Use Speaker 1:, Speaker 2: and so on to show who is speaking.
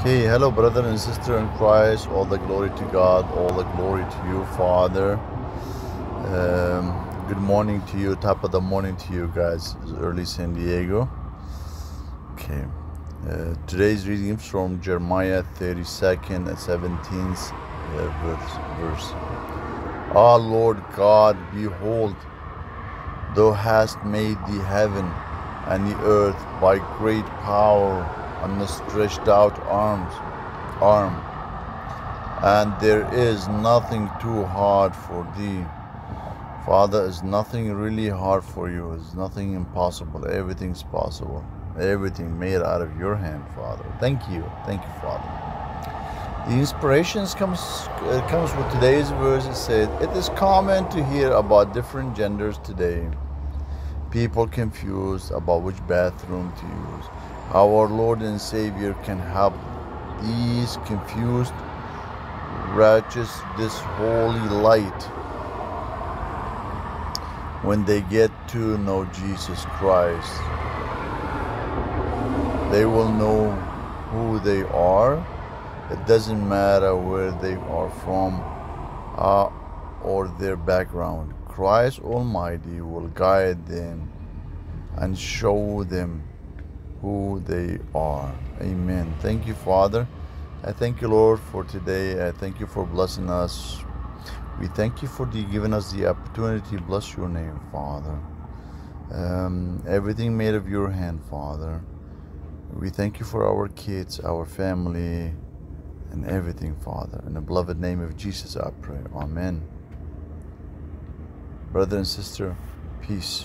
Speaker 1: Okay, hello, brother and sister in Christ. All the glory to God, all the glory to you, Father. Um, good morning to you, top of the morning to you guys. It's early San Diego. Okay, uh, today's reading is from Jeremiah 32nd and 17th uh, verse. Ah, Lord God, behold, thou hast made the heaven and the earth by great power on the stretched out arms arm. And there is nothing too hard for thee. Father is nothing really hard for you. Is nothing impossible. Everything's possible. Everything made out of your hand father. Thank you. Thank you father. The inspirations comes it comes with today's verse. It said it is common to hear about different genders today people confused about which bathroom to use our Lord and Savior can help these confused wretches this holy light when they get to know Jesus Christ. They will know who they are. It doesn't matter where they are from uh, or their background. Christ Almighty will guide them and show them who they are. Amen. Thank you, Father. I thank you, Lord, for today. I thank you for blessing us. We thank you for the, giving us the opportunity. Bless your name, Father. Um, everything made of your hand, Father. We thank you for our kids, our family, and everything, Father. In the beloved name of Jesus, I pray. Amen. Brother and sister, peace.